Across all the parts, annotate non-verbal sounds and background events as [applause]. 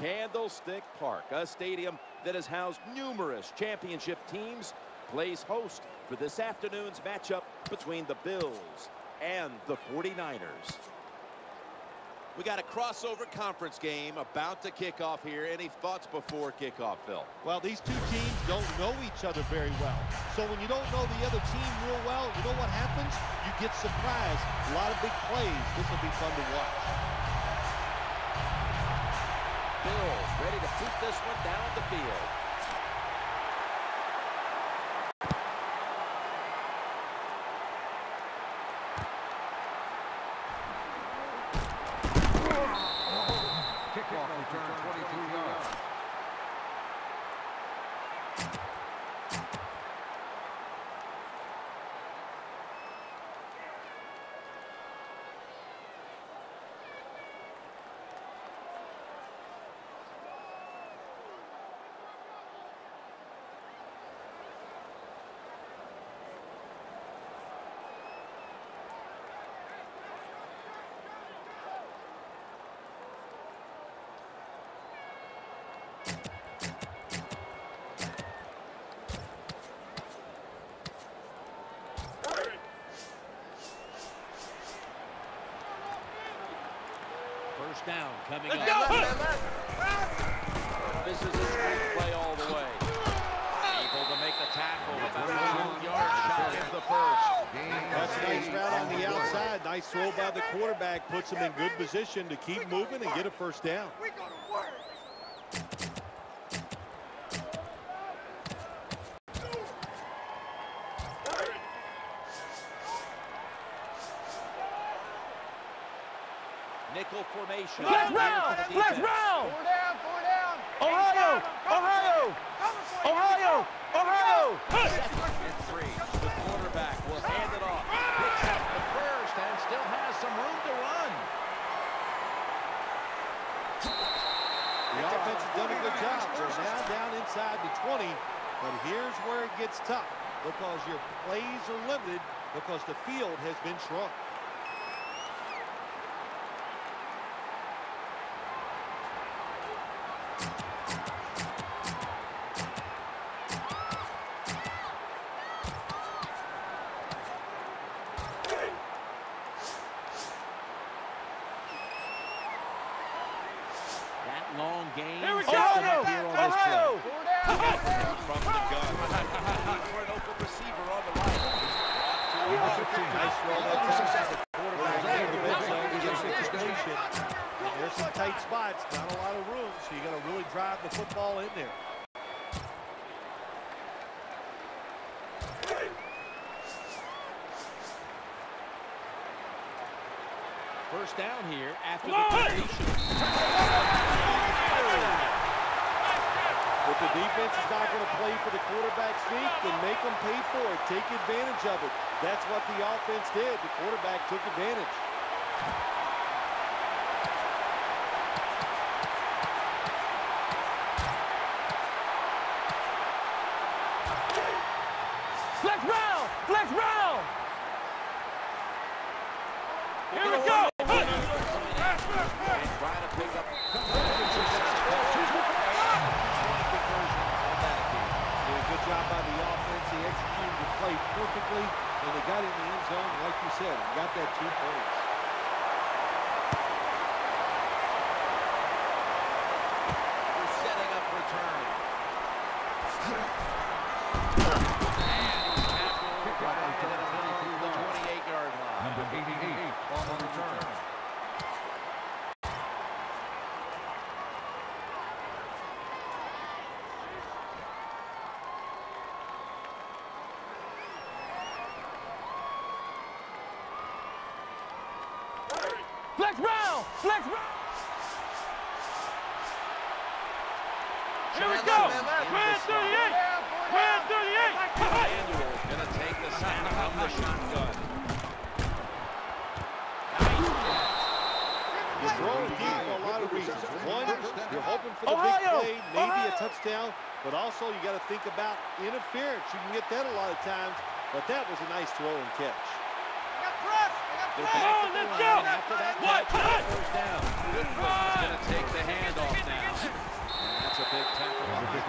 Candlestick Park, a stadium that has housed numerous championship teams, plays host for this afternoon's matchup between the Bills and the 49ers. We got a crossover conference game about to kick off here. Any thoughts before kickoff, Phil? Well, these two teams don't know each other very well. So when you don't know the other team real well, you know what happens? You get surprised. A lot of big plays. This will be fun to watch. Bills ready to boot this one down the field. First down coming Let's up. go. This is a street play all the way. Able to make the tackle. About a two-yard shot of the first. That's a nice route on the outside. Nice throw by the quarterback. Puts him in good position to keep moving and get a first down. Nickel formation. Flex Here round! for the round! Four down, four down. Ohio! Ohio! Ohio! Ohio! And three. The quarterback will ah! hand it off. Picks up the first and still has some room to run. The offense has done a good job. They're now down inside the 20, but here's where it gets tough because your plays are limited because the field has been shrunk. That long game. Here we sets go! them up here on this play. Ohio! Four down, four down. From the gun. Looking for an open receiver on the right. Brought to Nice throw that time by the quarterback in the red zone to get a situation. And there's some tight spots, not a lot of room, so you got to really drive the football in there. First down here after Come the on! completion. If the defense is not going to play for the quarterback sneak, then make them pay for it. Take advantage of it. That's what the offense did. The quarterback took advantage. Flex round! Flex round! Here we go! and try to pick up. Did a good job by the offense. They executed the play perfectly, and they got in the end zone, like you said, and got that two points. We're setting up return. The 28-yard line. Number 88 on the return. Flex round! Flex round! Here we go! Red 38! Red 38! Manuel going to take the snap from the shotgun. You throw it deep for a lot of reasons. One, you're hoping for the Ohio! big play, maybe Ohio! a touchdown, but also you got to think about interference. You can get that a lot of times, but that was a nice throw and catch. They're Come back on, at the let's line go! after that What? catch. First down. Goodwin's going to take the handoff now. 52.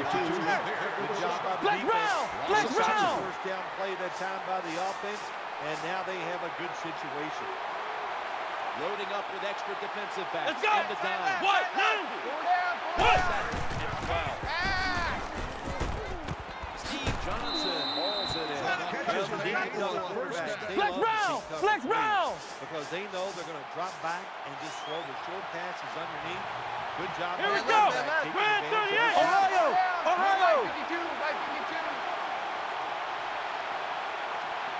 Good job by the Flex defense. round, flex Such a round. First down play that time by the offense, and now they good situation. Loading up with extra defensive backs. Let's go. And the dime. What? Four down, four What? down. And 12. Ah! Steve Johnson hauls it in. Well, the defense doesn't quarterback. They Flex love to see round, flex round. Because they know they're going to drop back and just throw the short passes underneath. Good job. Here we go. Grand advantage of 38. the- Ohio, Ohio. Right 52, right 52.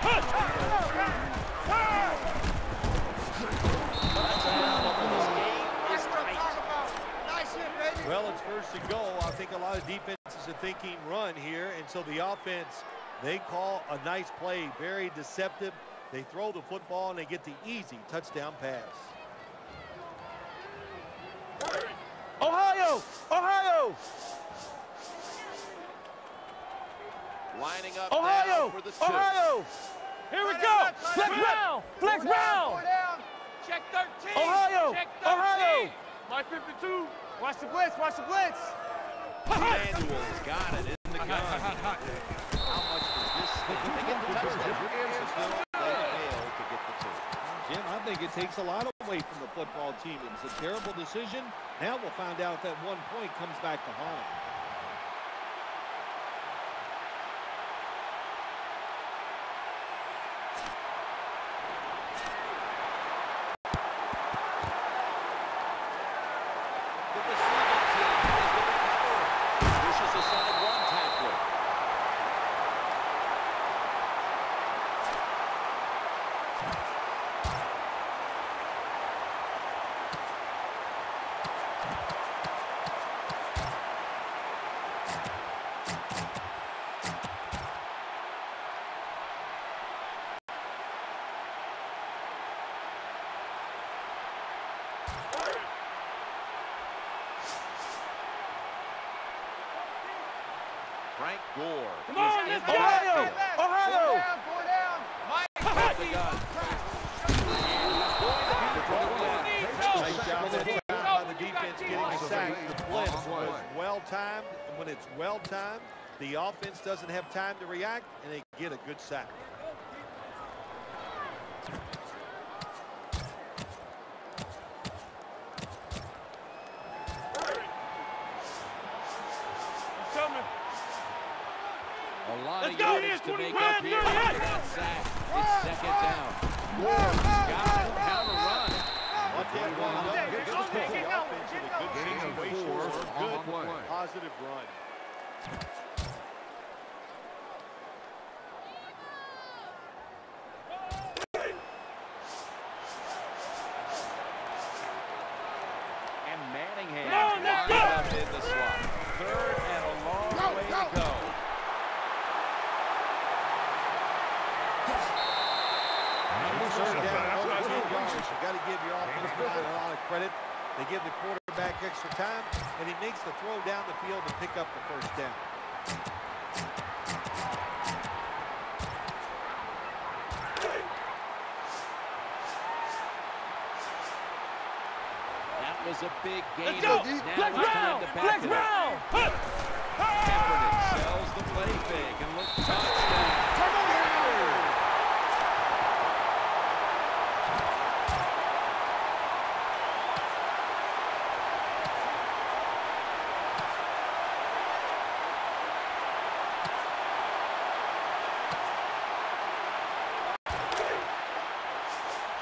This game That's is what I'm tight. talking about. Nice hit, baby. Well, it's first and goal. I think a lot of defenses are thinking run here, and so the offense, they call a nice play, very deceptive. They throw the football, and they get the easy touchdown pass. Ohio, Ohio, Lining up Ohio, now for the two. Ohio. Here we go. Flex round, flex Four down, round. Check 13. Ohio, Check Ohio. 13. My 52. Watch the blitz, watch the blitz. Manuel's got it in the gun. [laughs] How much does this stay? They get the touchdown. They to get the two. Jim, I think it takes a lot away from the football team. It was a terrible decision. Now we'll find out if that one point comes back to haunt 'em. The receiving team is the recovery. Pushes aside one tackler. Frank Gore Come on, is in let's the go. backfield. Ohio. Four down, four down. Mike, Off the gun. And he's going to be the ball down. Nice job that time by the defense getting a sack. The blitz was well timed. When it's well timed, the offense doesn't have time to react, and they get a good sack. Coming. A lot Let's of go, yardage Ian, to make 21, up here 38. after that sack. It's second down. Got it. Counter run. What that one does, Get gives going, the get going, offense in get a good Gain of situation four for a on good, play. Positive run. And Manningham Come on, let's winds go. up in the slot. Third and a long Go, way go. to go. Third down, 14 yards. You got to give your offensive line a lot of credit. They give the quarterback extra time, and he makes the throw down the field to pick up the first down. That was a big gain. Let's go. Now Flex it's time round, to back flex it up. round. Huh. Kaepernick sells the play fake and looks touchdown.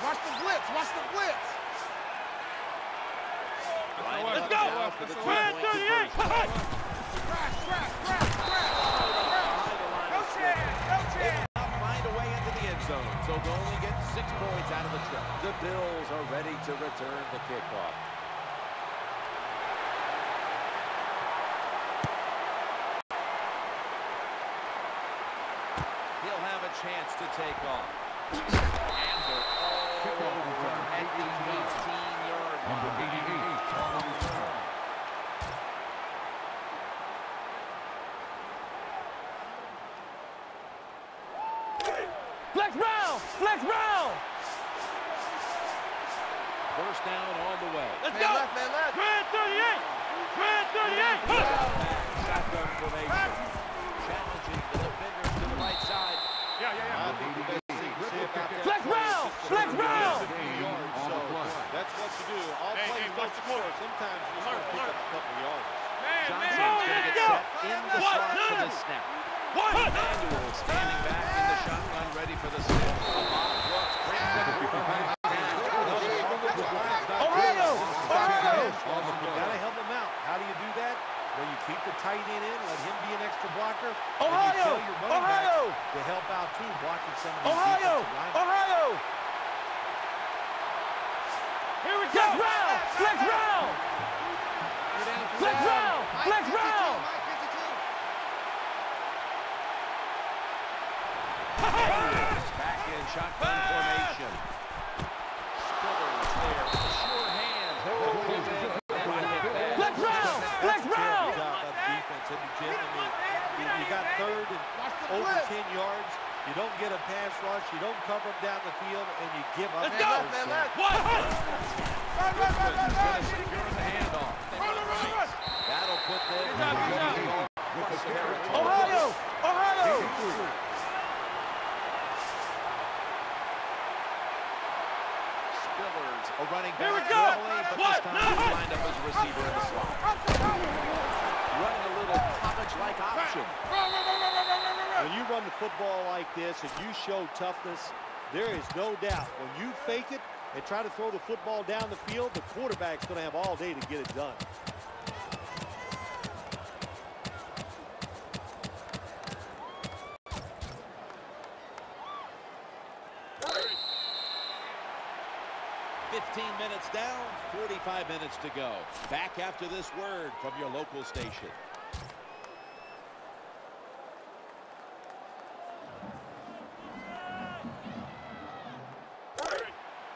Watch the blitz, watch the blitz. Lining Let's up go. now for the Grand two-point 38. conversion. Huh. Crash, crash, crash, crash. Behind the line No of chance, scrimmage. no They chance. will not find a way into the end zone, so they'll only get six points out of the trip. The Bills are ready to return the kickoff. He'll have a chance to take off. And they're all over him at the 18-yard Number line. 88 on the return. Flex round, flex round. First down on the way. Let's Man go. left, man left. Grand 38. Grand 38. Huh. Back shotgun formation. Challenging the defenders to the right side. Yeah, yeah, yeah. I think the best thing to say about that Flex play is round! just Flex go round! 50 yards. On So the play. that's what you do. All Hey, plays hey, don't watch the score. corner. Sometimes you just Alert, gotta pick up alert. a couple of yards. Man, Johnson's man. going to get go. set in the What? slot for None. the snap. What? Manuel standing back in the shotgun, ready for the snap. Lamont Brooks brings the quarterback down. Ohio! Ohio! You gotta help him out. How do you do that? Well, you keep the tight end in, let him be an extra blocker. Ohio! tell your running Ohio! to help out too, blocking some of these Ohio! Ohio! Here we go. round! Flex round! Flex round! Flex round! Shotgun formation. Flex round! Terrible round! you, got third and over 10 yards. You don't get a pass rush. You don't cover them down the field, and you give up. Let's go! What? Run. Run, run, run, run. That'll put them Good job, good job. Ohio! Ohio! Spillers, a running back. Here we go. early, but What? this time No. he's lined up as a receiver in the slot. Running a little college-like option. When you run the football like this and you show toughness, there is no doubt when you fake it and try to throw the football down the field, the quarterback's going to have all day to get it done. Minutes down, 45 minutes to go. Back after this word from your local station.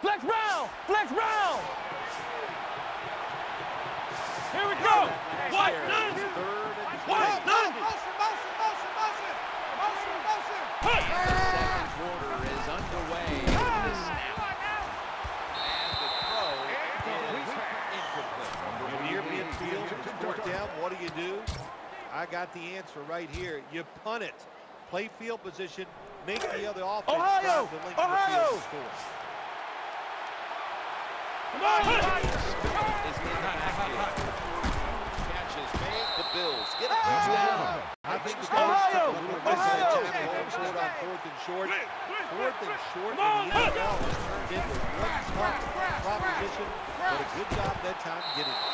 Flex round! Flex round! Here we go! What? There, None! it's Third and What? three. None! Motion, motion, motion, motion. Motion, motion. The second quarter is underway. The snap. And the throw is incomplete. You're near midfield, it's fourth down. What do you do? I got the answer right here. You punt it. Play field position. Make the other offense Ohio! drive the length of the Ohio! field to score. Come on! Is in the backfield. Catch is made. The Bills get a first down. I think the Ohio! coach took a little bit of Ohio! time going for it on fourth and short. Fourth and short, Come on, and the NFL turned into one tough proposition, but a good job that time getting it.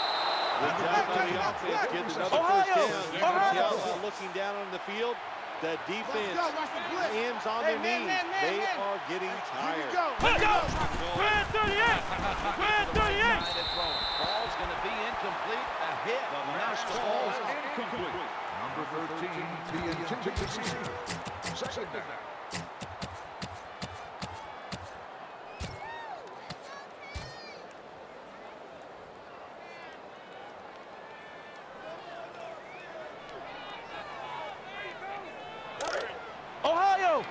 Good job by the offense, getting another Ohio! first down. Ohio! looking down on the field, the defense, go, the blitz. on Hey, their man, knees. man, man, They man. are getting Here we tired. go. Let's go! Grand 38! Grand 38! Ball's going to be incomplete. A hit. The mouse ball is Incomplete. Number 13, the intended receiver. Second down. Ohio!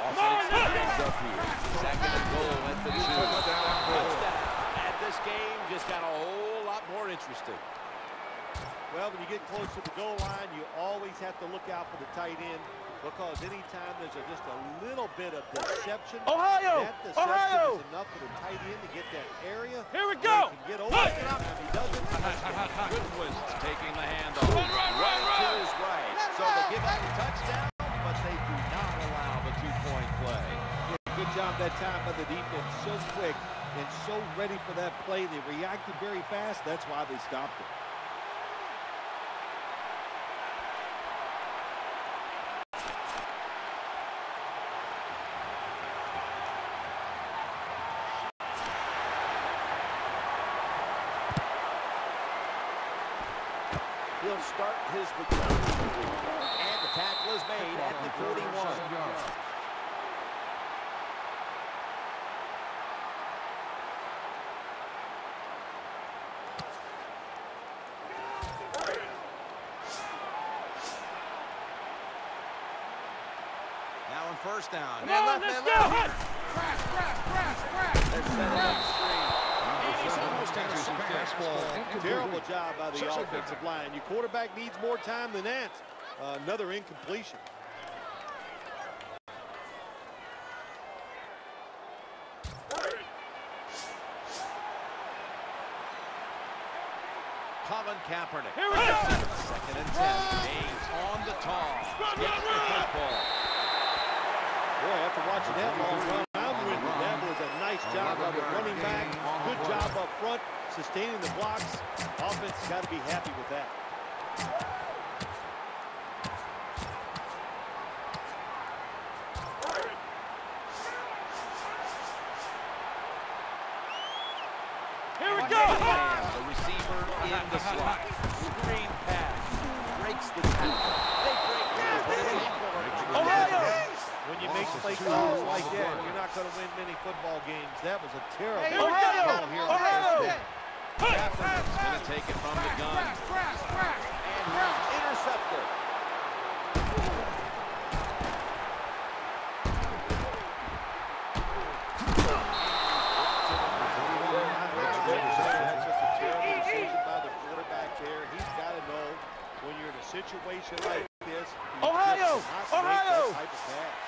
Offense ends up here. Second and goal at the two. Touchdown. And this game just got a whole lot more interesting. Well, when you get close to the goal line, you always have to look out for the tight end because anytime there's a, just a little bit of deception, Ohio! that deception Ohio! is enough for the tight end to get that area. Here we go! he can get over What? the top. If he doesn't, [laughs] Goodwin's taking the handoff. Right to his right. So they give up the touchdown, but they do not allow the two-point play. good job that time by the defense. So quick and so ready for that play. They reacted very fast. That's why they stopped it. He'll start his return. And the tackle is made at the 41. Now on first down. Come on, let's go! Crash, crash, crash, crash. They're setting up screen. And he's almost Catches the pass Fastball Terrible job by the Second offensive line. Your quarterback needs more time than that. Uh, another incompletion. Colin Kaepernick. Here we go. Second and ten. James on the toss. Gets the football. Boy, after watching that long run, I'm with you. That was a nice job the running back. Good job up front, sustaining the blocks. Offense got to be happy with that. Here we go. And the receiver in the slot. Screen pass. Breaks the tackle. They break the Ohio. When you make play calls like that, you're not going to win many football games. That was a terrible Ohio. call here. Ohio. down. Kaepernick's going to take it from the gun. And intercepted. That's just a terrible decision by the quarterback there. He's got to know when you're in a situation like this, you Ohio! just cannot make Ohio! that type of pass.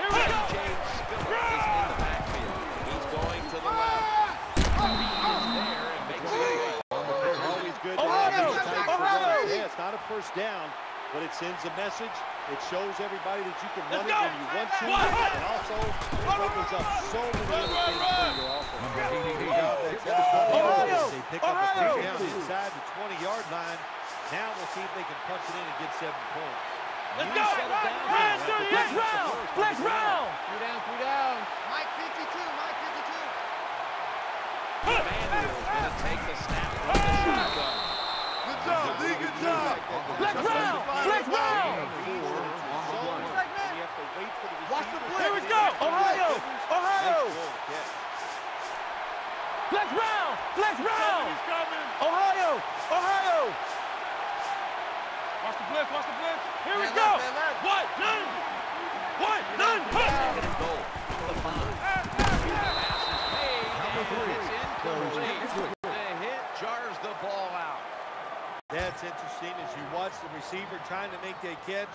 Here we go. James Spiller is in the backfield. He's going to the left. He is there and makes the play. Always good to Ohio! have these types of Ohio! runs. Yeah, it's not a first down, but it sends a message. It shows everybody that you can run Let's it go! when you want to, One! and also it opens up so many other things run! for your offense. Number 88. Good job by Tennessee. Ohio! They pick up a Ohio! first down inside the 20-yard line. Now we'll see if they can punch it in and get seven points. Let's go. Run through the Flex round. Flex round. Three down, three down. Mike 52, Mike 52. Manuel's going to take the snap from the shotgun. Good job, D, good job. Flex round. Flex round. Zone, and you have to wait for the Watch the blitz. Here we go. Ohio. Ohio. Flex round. Flex round. Ohio. Ohio. Watch the blitz, watch the blitz. Here we go. left, man left. One, none. One, none. Goal. The five. Pass is made, and it's incomplete. The hit jars the ball out. That's interesting as you watch the receiver trying to make that catch.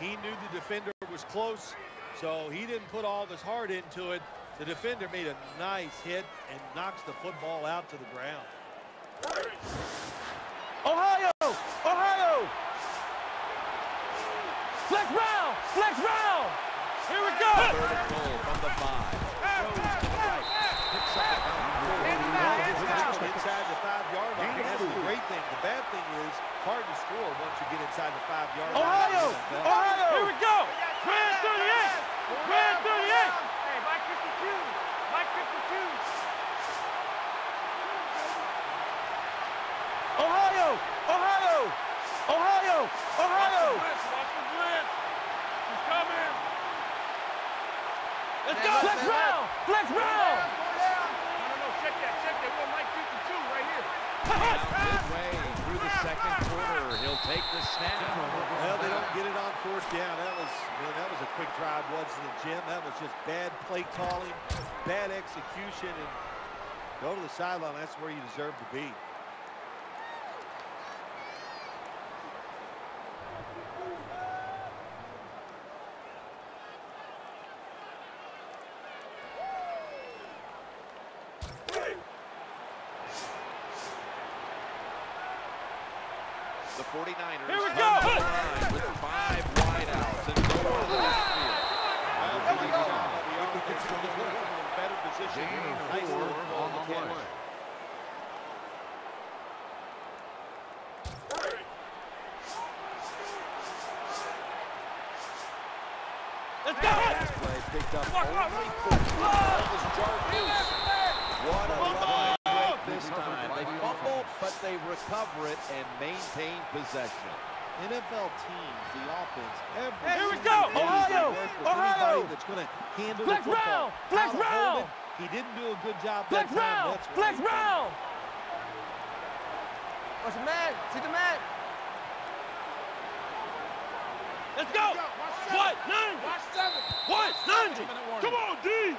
He knew the defender was close, so he didn't put all of his heart into it. The defender made a nice hit and knocks the football out to the ground. Ohio. Ohio. Flex round. Flex round. Here we go. Third and goal from the five. Throws to the right. Picks up about four. Well, it's just inside the five-yard line. That's the great thing. The bad thing is hard to score once you get inside the five-yard line. Ohio. in the NFL. Ohio. Here we go. Grand 38. Grand 38. Hey, Mike 52. Mike 52. Ohio. Ohio. Ohio. Ohio. Watch the blitz. He's coming. Let's go. Flex round. Flex round. No, no, no, check that, check that. We're Mike 52 right here. [laughs] Through the second quarter, he'll take the snap. Well, they don't get it on fourth down. That was man, that was a quick drive, wasn't it, Jim? That was just bad play calling, bad execution, and go to the sideline. That's where you deserve to be. 49ers Here we go. with five wideouts and no one on the field. Well, good job by the offense. In better position. Gain Nice four on the play. Let's go. Pass play picked up only four. Ball was jarred loose. What a running break this time. They fumble, but they recover it and maintain possession. NFL teams, the offense, every Here we go. Ohio. they work with Ohio. that's going to handle Flex the football. round. Flex How to hold round. He didn't do a good job Flex that time. round. That's Flex round. Watch the man. See the man. Let's go. One, none. Watch seven. One, none. Come on, D.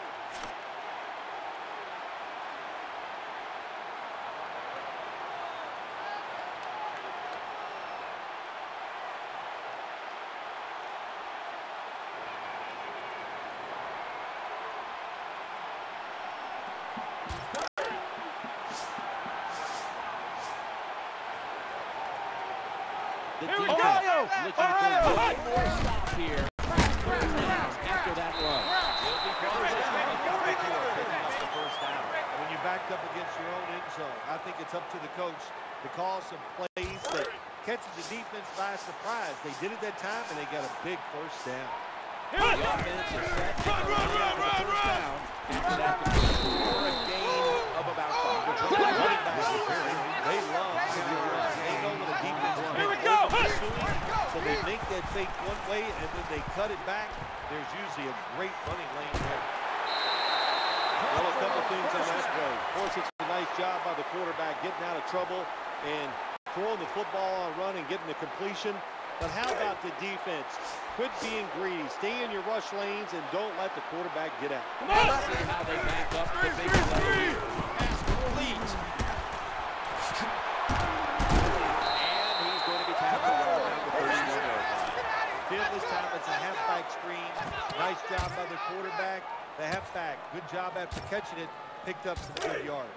The Here we defense go! Looking Ohio! for one more stop here. First down after that run. He'll be called down at the 44, picking up the first down. When you backed up against your own end zone, I think it's up to the coach to call some plays that catches the defense by surprise. They did it that time, and they got a big first down. The offense is set to come in for the. After that, for a gain of about five. The running back they love to run. They know when the defense is Here we making go. Pursuing, so they make that fake one way, and then they cut it back. There's usually a great running lane there. Well, a couple things on that play. Of course, it's a nice job by the quarterback getting out of trouble and throwing the football on a run and getting the completion. But how about the defense? Quit being greedy. Stay in your rush lanes and don't let the quarterback get out. See how they back up the big play. Nice job by the quarterback. The halfback, good job after catching it, picked up some good yards.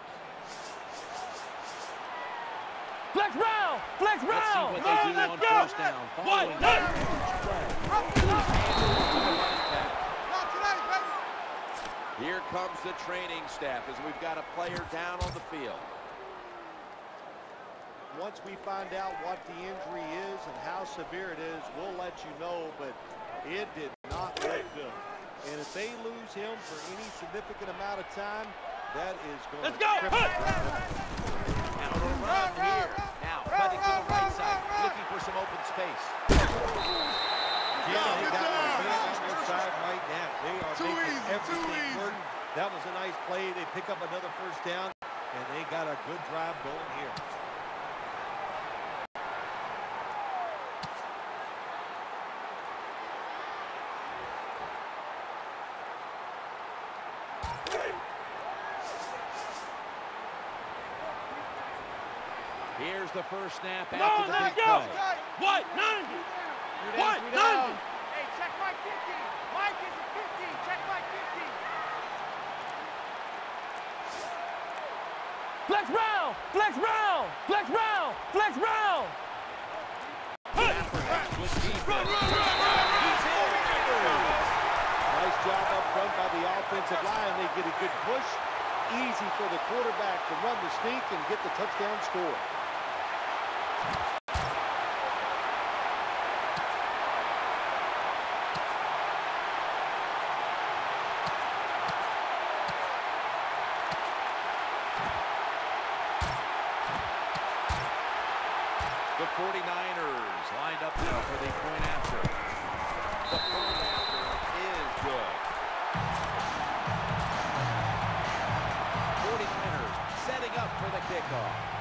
Flex round! Flex Let's see round! what they do Let's on go! first down. One, Following that huge play. Hands to the running back. Here comes the training staff as we've got a player down on the field. Once we find out what the injury is and how severe it is, we'll let you know, but it did not look good. And if they lose him for any significant amount of time, that is going Let's to go! cripple them. Out run here. Now cutting to the right side, looking for some open space. Yeah, they got the man on their side right now. They are making everything work. That was a nice play. They pick up another first down, and they got a good drive going here. Here's the first snap No, after the let's big go! play. What? Nine! What? three Hey, check Mike 50. Mike is at 50. Check Mike 50. Flex round! Flex round! Flex round! Flex round! Good defense. Nice job up front by the offensive line. They get a good push. Easy for the quarterback to run the sneak and get the touchdown score. 49ers lined up now for the point after. The point after is good. 49ers setting up for the kickoff.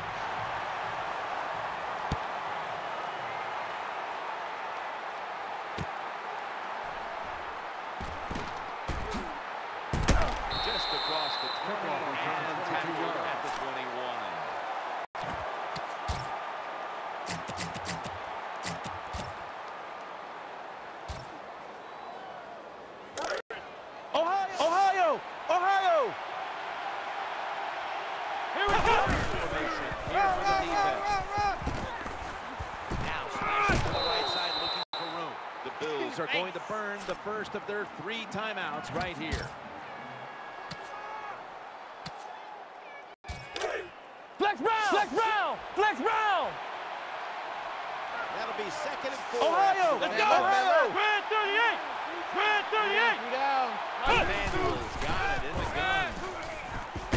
The first of their three timeouts right here. Flex round! Flex round! Flex round! That'll be second and four. Ohio! Let's go! bad Ohio! play. Red 38! Red 38! Three down. Manuel's got it in the gun.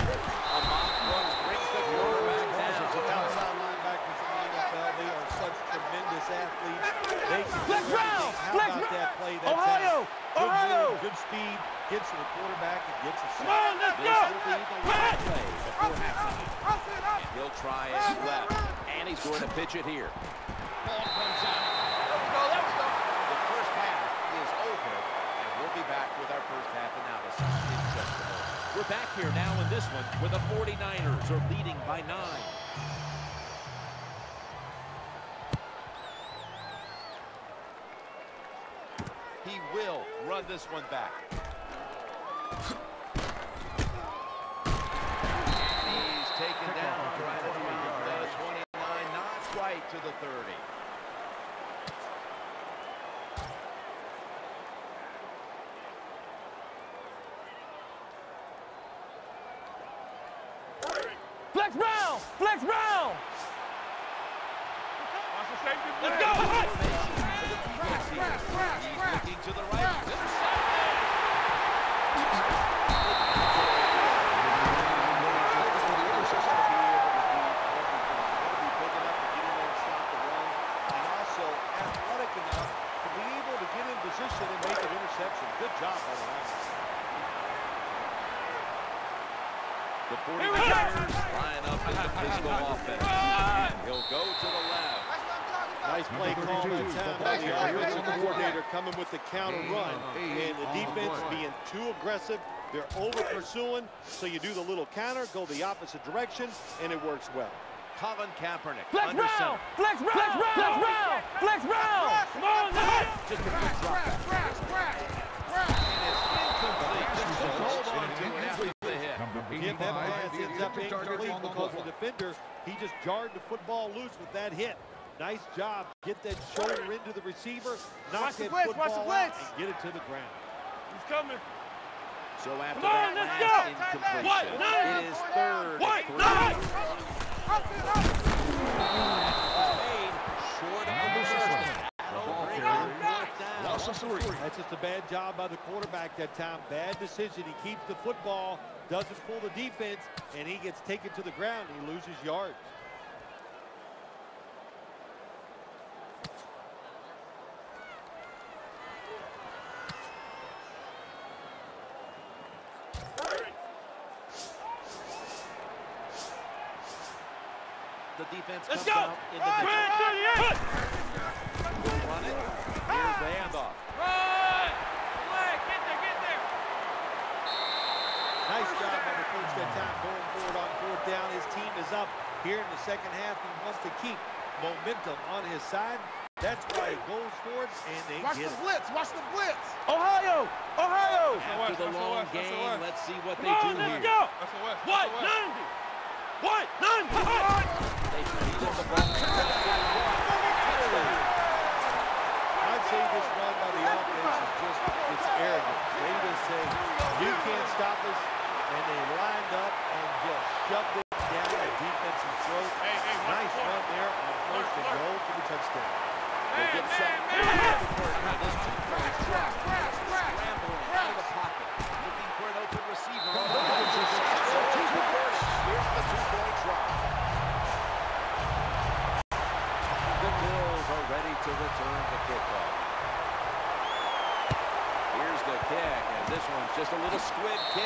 A mock rush brings the quarterback Those down. outside linebackers in the NFL, they are such tremendous athletes. They can do Flex round! everything. How Flex about round! that play that Ohio! time? Good Ohio! move, good speed, gets to the quarterback and gets a Come sack. on, let's This go! will be the last play before halftime. And he'll try it left. And he's going to pitch it here. Ball comes out. The first half is over, and we'll be back with our first half analysis in just a. We're back here now in this one where the 49ers are leading by nine. He will run this one back. 30. Flex Brown! Flex Brown! Watch the safety Let's blitz. go! He's looking to the right. Good job by the lineman. The Here we go! 49ers line up in the pistol offense. He'll go to the left. Nice play call that time by the offensive coordinator coming with the counter run. And the defense being too aggressive. They're over pursuing, so you do the little counter, go the opposite direction, and it works well. Colin Kaepernick, Flex under Brown! center. Flex Brown! Flex Brown! Flex Brown! Come on, man! Just a quick drop back. And it's incomplete. Just couldn't hold on to it after the hit. Number that pass the ends up electric target incomplete on the because ball. the defender, he just jarred the football loose with that hit. Nice job. Get that shoulder into the receiver, knock Watch the that blitz, watch football the out, blitz. and get it to the ground. He's coming. So after Come on, that let's last go. incompletion, What? It is third What? three. Nine. Short of the first. The ball carrier. on fourth down. Loss of three. That's just a bad job by the quarterback that time. Bad decision. He keeps the football, doesn't pull the defense, and he gets taken to the ground. He loses yards. Defense Let's comes go! out in the nickel. Brad 38! Run it. Ah! Here's the handoff. Run! Flag, get there, get there! Nice job by the coach that time going forward on fourth down. His team is up here in the second half. He wants to keep momentum on his side. That's why he goes for it, and they Watch get the it. Watch the blitz. Ohio! Ohio! After the That's long West, that's game, West. let's see what Come they on, do let's here. go! That's the West. What? That's the West. 90! What? 90! I'd say this run by the offense is just, it's arrogant. You can't stop us, and they lined up and just shoved it down the defense's throat. Hey, hey, Nice the run there on first and goal for the touchdown. Just a little squib kick.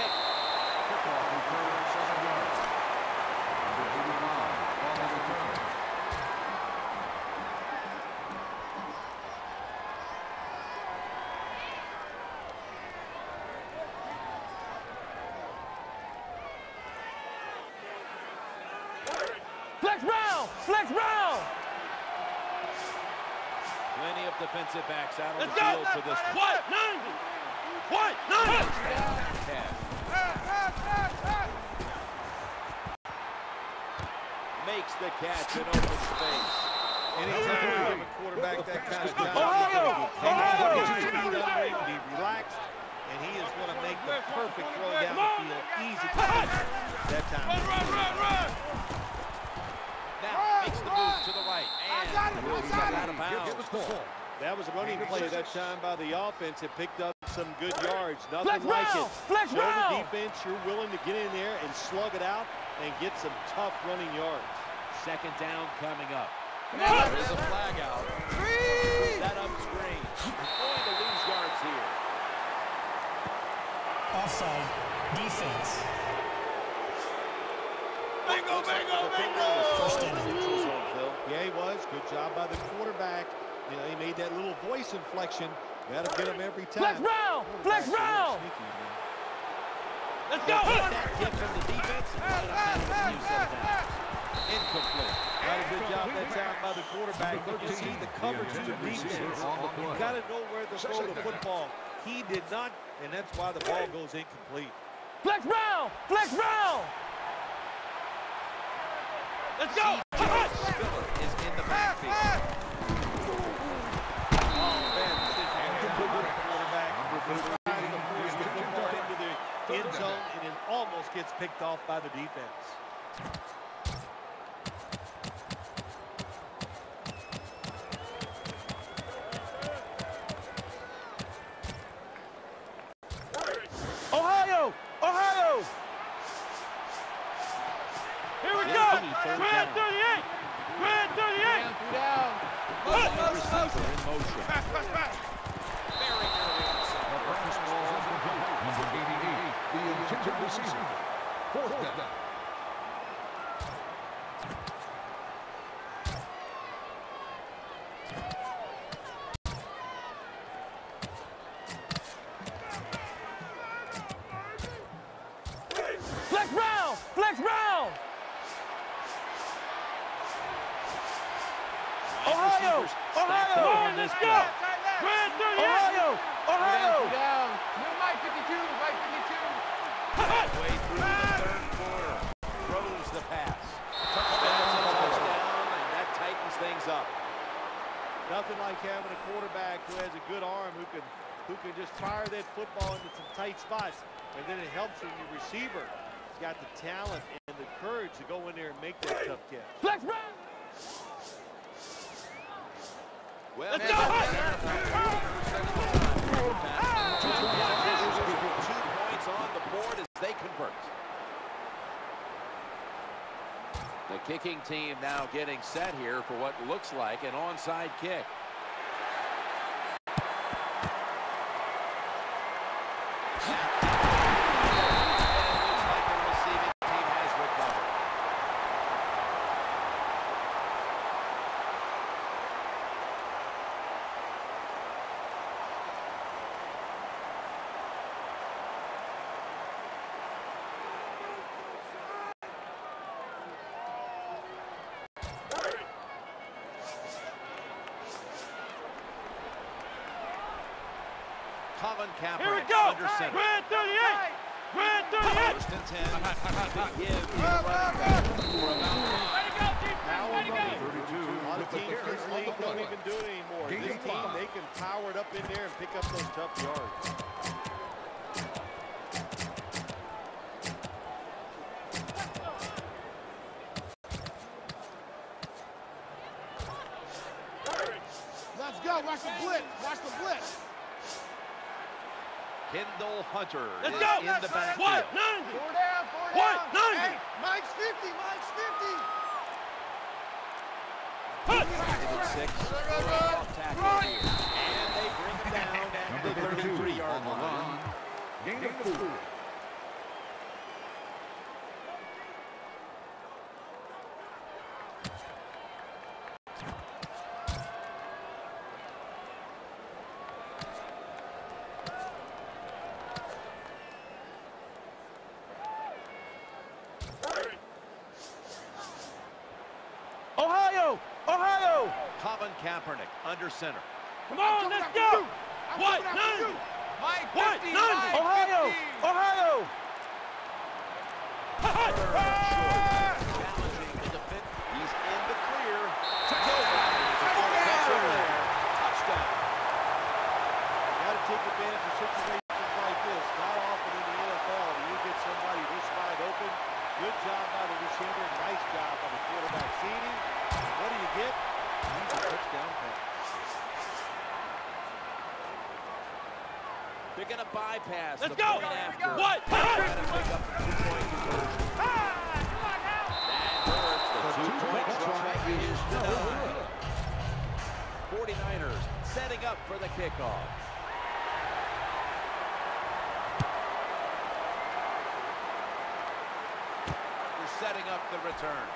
Flex round! Flex round! Plenty of defensive backs out on the field for this one. 190! White, nine. Makes the catch in open space. Anytime you give a quarterback that kind of time, oh, relaxed, and he is going to make the perfect throw down the field. Easy catch. That time. Run, run, run, run. Now makes the move to the right. And I got it. I got it. Out of bounds. That was a running play that time by the offense. It picked up some good yards. Flex Nothing like Brown! it. Flex Show the defense you're willing to get in there and slug it out and get some tough running yards. Second down coming up. There's a flag out. Set up screen. Going to lose yards here. Offside. Defense. Bingo, bingo, bingo. First down. Yeah, he was. Good job by the quarterback. You know, he made that little voice inflection. That'll get him every time. Flex Brown! Flex man. Let's go! That kick from the defense. and let him have a few set downs. Incomplete. Not a good job that time by the quarterback. But you see the coverage of the defense. You got to know where to throw the football. He did not, and that's why the ball goes incomplete. Flex Brown! Flex Brown! Let's go! Spiller is in the backfield. end zone and it gets picked off by the defense. Ohio! Ohio! Down, down. No, Mike 52, Mike 52. Way through the third quarter. Throws the pass. Touchdown, touchdown, and that tightens things up. Nothing like having a quarterback who has a good arm who can who can just fire that football into some tight spots. And then it helps when your receiver has got the talent and the courage to go in there and make that tough catch. Flex Brown! Well, Let's that's go! The kicking team now getting set here for what looks like an onside kick. And it looks like the receiving team has recovered. Colin Kaepernick Here we go! Under center. Red 38! Red 38! First and 10. To give to the running back for about Way go, defense. Power Way to go. running. 32 A lot of teams this league don't even do it anymore. Gain This team, they can power it up in there and pick up those tough yards. Let's go. Watch the blitz. Watch the blitz. Kendall Hunter Let's go! in the backfield. What? Nine! Four down, four What? down. Nine! Hey, Mike's 50. Mike's 50. Hut! Second and six. Off tackle here. And they bring him down at the 33-yard on the line. line. Gain of four. Ohio! Ohio! Colin Kaepernick under center. Come on, let's go! I'm What? coming after Nine! Mike What? Nine! Ohio! 50. Ohio! Hut! Challenging the defense. He's in the clear. To go. Catch over there. Touchdown. Got to take advantage of situations like this. Not often in the NFL do you get somebody this wide open. Good job by the receiver. Nice job by the quarterback. Seeing him. What do you get? He's a touchdown pass. They're going to bypass Let's the go! point after. What? Try to pick up the two-point conversion. Ah, come on now. That hurts. The two-point try is denied. 49ers setting up for the kickoff. They're setting up the return. Touchdown. For the score. It's always a risk when you take it out of the end zone on a kick return.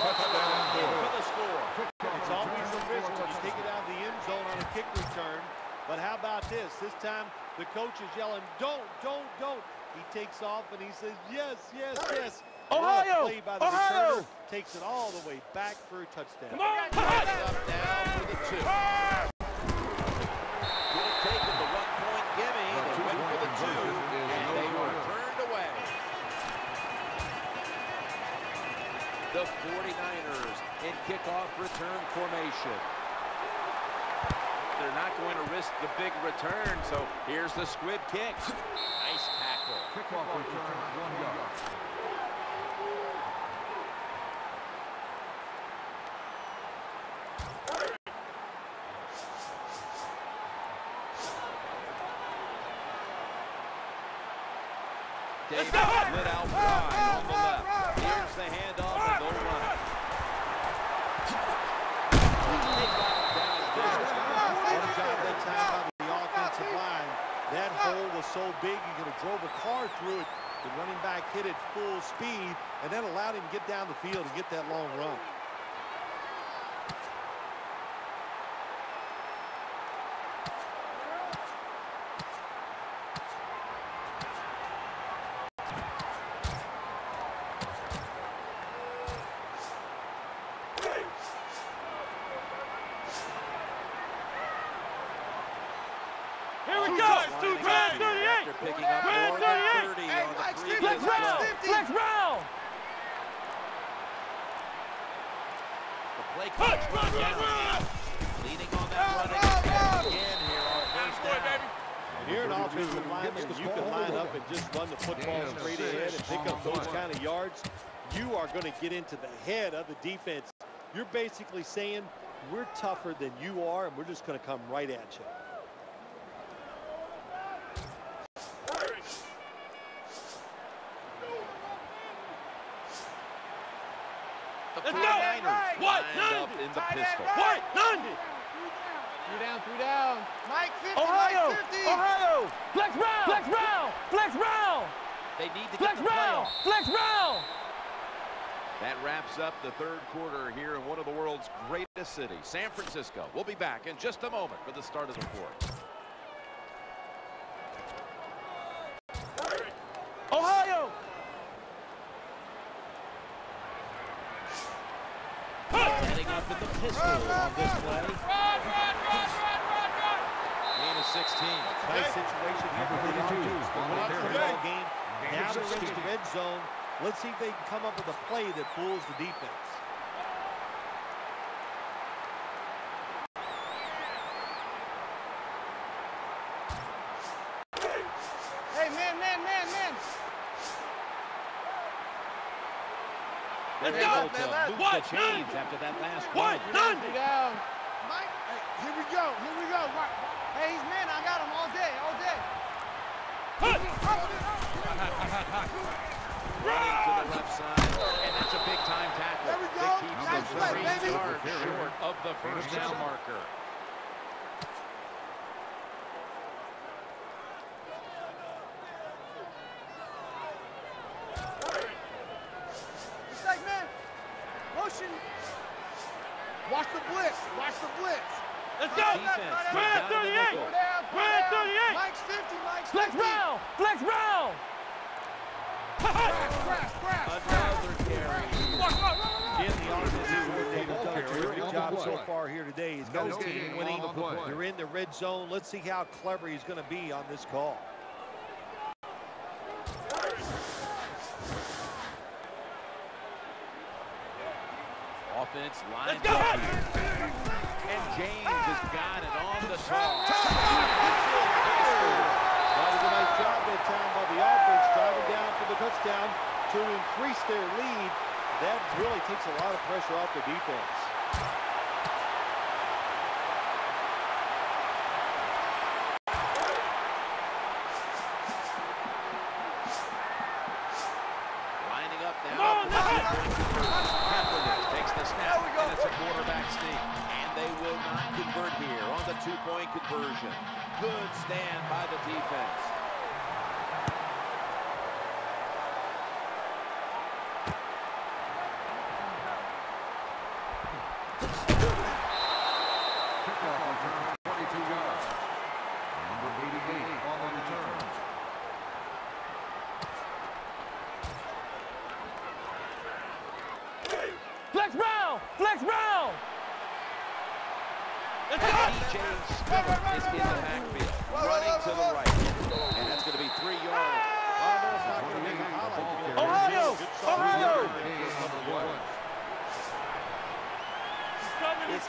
What a run. For the score. It's always so risky to take it down the end zone on a kick return, but how about this? This time the coach is yelling, don't, don't, don't. He takes off and he says, yes, yes, yes. Ohio! Well played by the Ohio! Takes it all the way back for a touchdown. Come on! Up Hut! down for the two. Could have taken the one-point gimme. They went for the two-point two, conversion is and they were turned away. the 49ers in kickoff return formation. They're not going to risk the big return, so here's the squib kick. Nice tackle. Kickoff return, one yard. Davis split out wide on the left. Here's the handoff, and they'll run it. They got him down there. What a job that time by the offensive line. That hole was so big, you could have drove a car through it. The running back hit it full speed, and that allowed him to get down the field and get that long run. Here we go. Lining Red up here 38. After picking up Red more than 38. 30 Hey, on the Mike, previous Flex Flex round. drive. Flex round. The play Run, clock run, run run, down. run. Leaning on that Run, running run, run. again here on first Boy, down. baby. And you're an offensive lineman, you can line up and just run the football Damn, straight six ahead and pick up those kind of yards. You are going to get into the head of the defense. You're basically saying, we're tougher than you are, and we're just going to come right at you. The Let's go. 49ers What? lined up in the Tight pistol. right. White, none. Three down, three down. Mike 50, Ohio. Mike 50. Ohio. Flex round. Flex round. Flex round. They need to get Flex the round. playoff. Flex round. That wraps up the third quarter here in one of the world's greatest cities, San Francisco. We'll be back in just a moment for the start of the fourth. Ohio. Heading up in the pistol on this play. Gain of 16. Nice situation here for the Number 32 Dodgers. on They're the winning the ball game. Now they're in the red zone. Let's see if they can come up with a play that fools the defense. Hey, man, man, man, man. They're Let's go. Man, What? the chains after that last What? one. None. Three down. Mike, hey, here we go, here we go. Right. Hey, he's man, I got him all day, all day. [laughs] Running to the left side, and that's a big time tackle. There we That go. keeps Nice play, three baby. short of the first down marker. Mistake, man. Motion. Watch the blitz. Watch the blitz. Let's The go. defense goes Red down to the 38. nickel. Four down, four Red down. 38. Mike's 50, Mike's 50. Flex round. Flex round. Crash, crash, crash, Another carry. Jim, the offensive coordinator Ball done a carrier terrific on the job so play. far here today. He's got No his team gain winning. on the play. They're in the red zone. Let's see how clever he's going to be on this call. Offense lines up here. And James has got it on the top. That was a nice job that time by the offense, driving down for the touchdown to increase their lead. That really takes a lot of pressure off the defense. Lining up now. Come on, for the let's two-point conversion. Kaepernick takes the snap, and it's a quarterback sneak. And they will not convert here on the two-point conversion. Good stand by the defense. Kickoff return, 22 yards. Number 88 on the return. Flex round. Flex round. Let's go. DJ Smith is in the backfield, running to the right. And that's going to be three yards. Almost not going to make a highlight. Ohio. Ohio. Gain on the play. Flex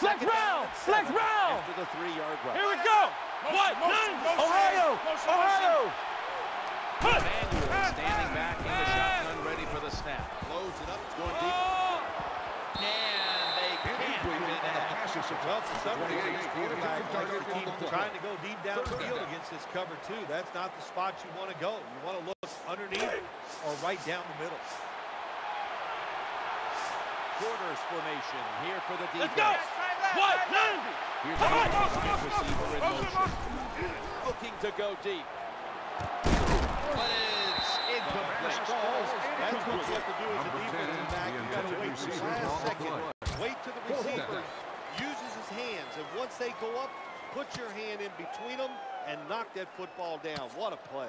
Second down round. and Flex seven round. After the three-yard rush. Here we go. What? Ohio. Ohio. Emmanuel standing back in the shotgun, ready for the snap. Loads it up. It's going deep. And they can't get it out. Well, for some reason, this 28, quarterback he likes to took keep on the trying to go deep down the Third field down. against this cover two. That's not the spot you want to go. You want to look underneath or right down the middle. Quarters formation here for the defense. Let's go. What? Here's the wide receiver in motion. Looking to go deep. But it's incomplete. That's what you have to do as a defensive back. the You got to wait till the receiver last the second. Wait till the receiver uses his hands, and once they go up, put your hand in between them and knock that football down. What a play.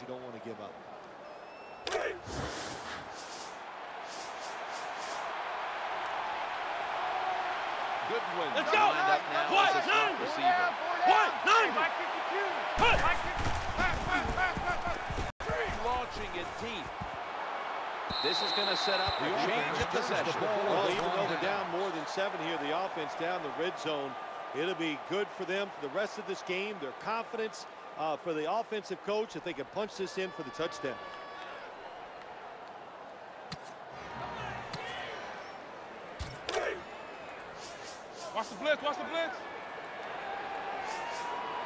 You don't want to give up. Goodwin Let's go. up now What? as a slot Nine. receiver. What? Nine. Launching it deep. This is going to set up a change of possession. Well, even though they're down more than seven here, the offense down the red zone, it'll be good for them for the rest of this game. Their confidence uh, for the offensive coach if they can punch this in for the touchdown. Watch the blitz. Watch the blitz.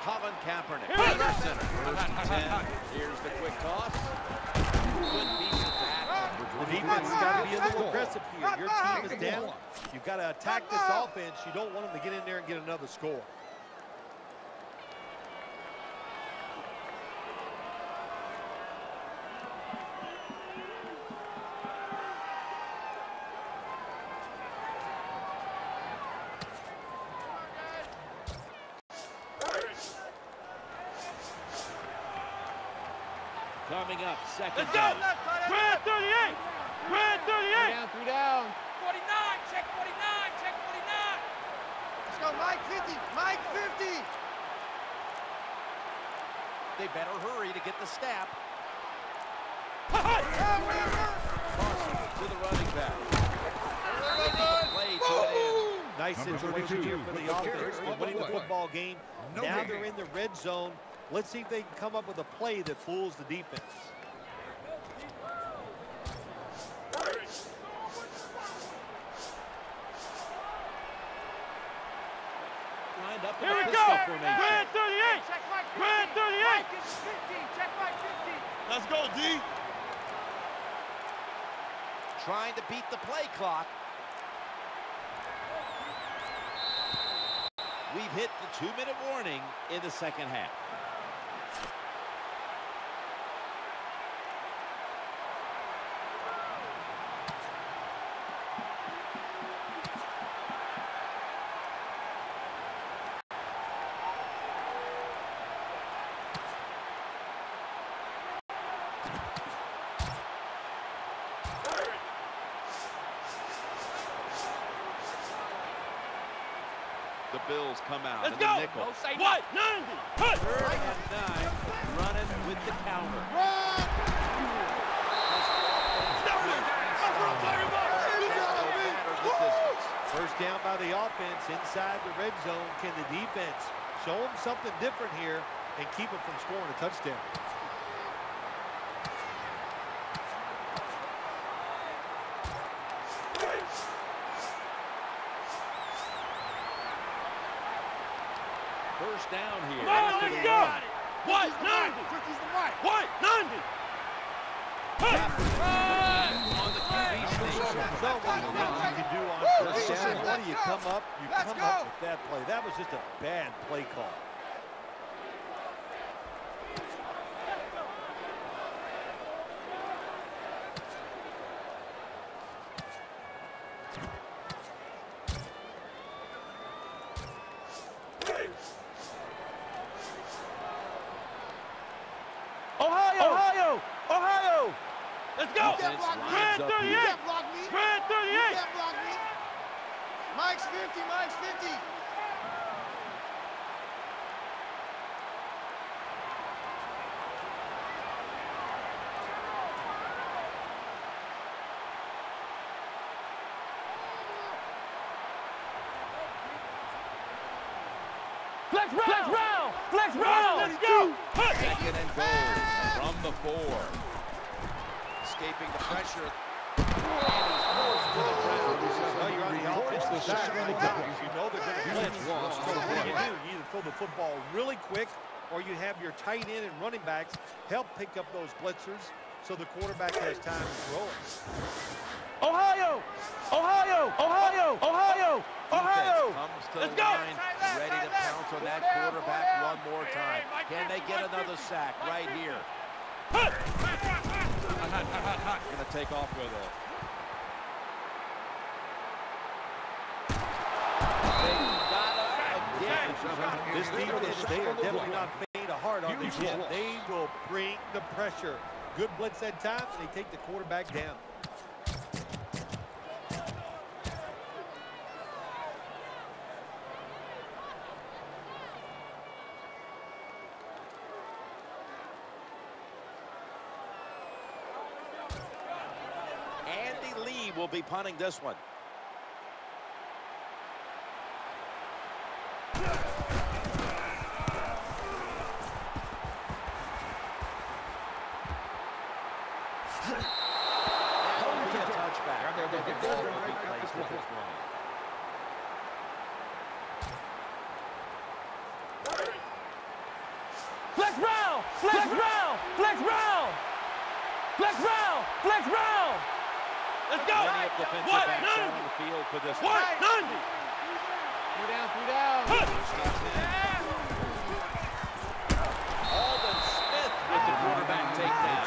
Colin Kaepernick. Here we go. center. First and 10. Here's the quick toss. Good piece of tackle. The defense has got to be a ah, little ah, aggressive here. Ah, Your team is down. You've got to attack this offense. You don't want them to get in there and get another score. Coming up, second Let's go. down. Red 38. Red 38. Down, three down. 49. Check 49. Check 49. Let's go, Mike 50. Mike 50. They better hurry to get the snap. Hey. Toss to the running back. Bringing the play to an end. Nice Number situation 32 here for the with the offense. carry They're on the winning the play. football game. No now gain. they're in the red zone. Let's see if they can come up with a play that fools the defense. Lined up Here we pistol go. formation. Red 38. Red 38. Let's go, D. Trying to beat the play clock. We've hit the two-minute warning in the second half. Bills come out Let's go. nickel. What? 90. Hey. Third and nine, running with the counter. First down by the offense inside the red zone. Can the defense show them something different here and keep them from scoring a touchdown? First down here. Come on, after let's the go. run. What? 90. What? 90. Hey. On the QB sneak. So many things you can do on The first down, Let's what do you go. Come up? You Let's come go. up with that play. That was just a bad play call. Ohio! Ohio! Ohio! Let's go! You can't block me. lines up You here. can't block me. Red You 38! can't block me. Mike's 50, Mike's 50. Flex round! Flex round! Flex round! Let's go! Second and goal from the four. Escaping the pressure. And he's forced to the ground. Well, you're on the offensive side of the guys. You know they're going to blitz. So what do you do? You either throw the football really quick or you have your tight end and running backs help pick up those blitzers so the quarterback has time to throw it. Ohio! Ohio! Ohio! Ohio! Ohio! Defense comes to Let's go. line, ready to pounce on that quarterback one more time. Can they get another sack right here? Going to take off with it. They got him again. This defense, they are definitely not faint of heart on this yet. They will bring the pressure. Good blitz that time, and they take the quarterback down. Be punting this one. That'll be a touchback. The ball will be placed at the 20. Flex round! Flex round! Flex round! Flex round! Flex round! Let's go! Plenty of defensive One, backs none! on the field for this One, one. none! Three down, three down. Aldon Smith with the quarterback takedown.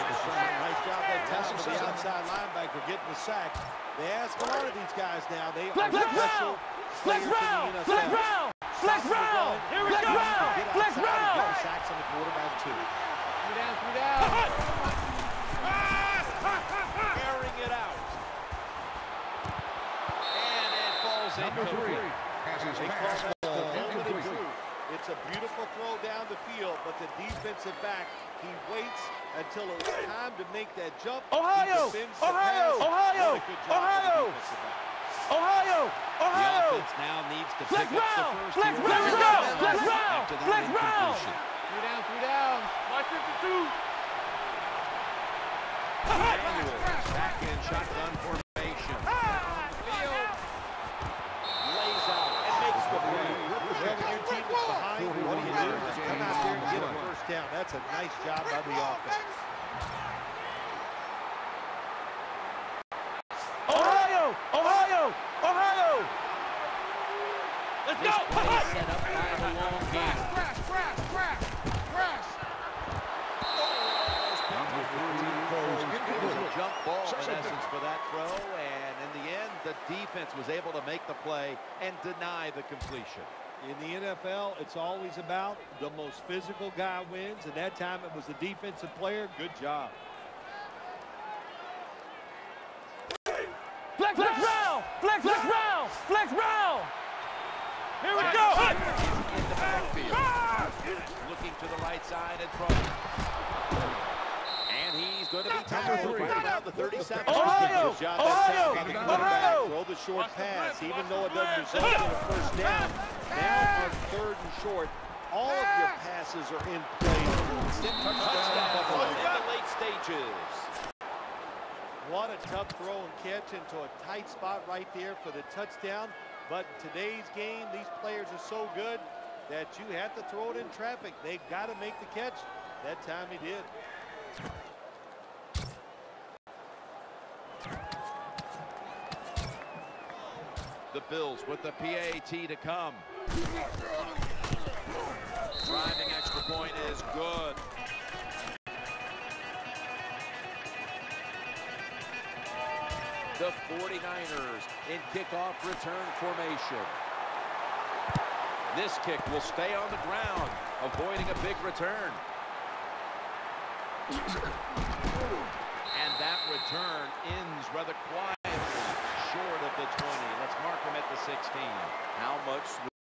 Nice job that time the outside linebacker getting the sack. They ask a lot of these guys now. They are Flex, flex special round! Flex players in the round! NFL. Flex round! Flex round! Here Flex round! Get Flex outside and round! get the sacks on the quarterback too. Three down, three down. Number three. incomplete. Passes They pass call it the ball incomplete. It's a beautiful throw down the field, but the defensive back, he waits until it's time to make that jump. He Ohio! Ohio! Ohio! What a good job by the Ohio! Ohio! The Ohio! offense now needs to Flex pick up the round! first Flex here. round! Flex round! Flex round! After that Flex round! Three down, three down. My 52! Manuel back in shotgun formation. Lays out and makes the play. Well, when your team is behind, what do you do? Just come out there and get a first down. That's a nice job by the offense. Ohio! Ohio! Ohio! Let's This go! play set up by the long game. Crash, crash, crash, crash. Number three goes It was jump ball in essence for that throw, and in the end, the defense was able to make the play and deny the completion. In the NFL, it's always about the most physical guy wins, and that time it was the defensive player. Good job. Flex, flex round! Flex, flex round! Flex round! Here we go! In the backfield, ah! looking to the right side and throwing. And he's going to be tackled right around the 37. Ohio! Ohio! that time by the quarterback. Ohio! Throw the short pass, even though it doesn't result in a first down. Now on third and short, all of your passes are in play. Instead, touchdown, in the late stages. What a tough throw and catch into a tight spot right there for the touchdown. But in today's game, these players are so good that you have to throw it in traffic. They've got to make the catch. That time he did. The Bills with the PAT to come. Driving extra point is good. The 49ers in kickoff return formation. This kick will stay on the ground, avoiding a big return. Return ends rather quietly short of the 20. Let's mark him at the 16. How much